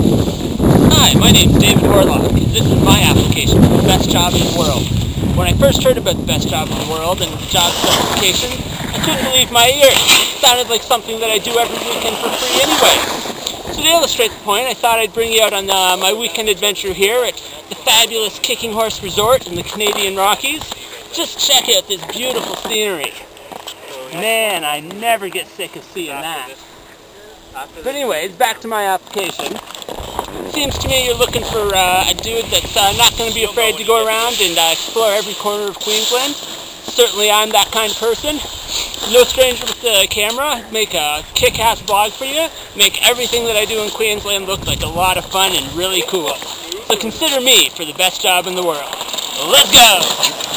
Hi, my name is David Warlock. This is my application for the best job in the world. When I first heard about the best job in the world and the job specifications, I couldn't believe my ears. It sounded like something that I do every weekend for free anyway. So to illustrate the point, I thought I'd bring you out on uh, my weekend adventure here at the fabulous Kicking Horse Resort in the Canadian Rockies. Just check out this beautiful scenery. Man, I never get sick of seeing that. But anyways, back to my application. Seems to me you're looking for uh, a dude that's uh, not going to be afraid to go around and uh, explore every corner of Queensland. Certainly I'm that kind of person. No stranger with the camera. Make a kick-ass vlog for you. Make everything that I do in Queensland look like a lot of fun and really cool. So consider me for the best job in the world. Let's go!